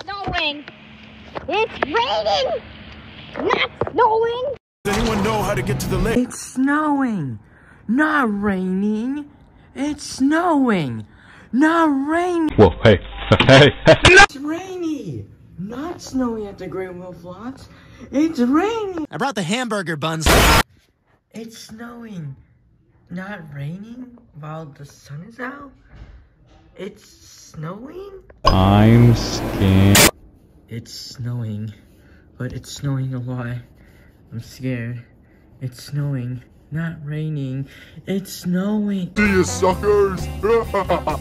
snowing. It's raining, not snowing. Does anyone know how to get to the lake? It's snowing, not raining. It's snowing, not raining. Whoa, hey, hey, hey. It's rainy, not snowy at the Great Wolf Lodge. It's raining. I brought the hamburger buns. It's snowing, not raining while the sun is out. It's snowing. I'm scared. It's snowing, but it's snowing a lot. I'm scared. It's snowing, not raining. It's snowing. See you suckers!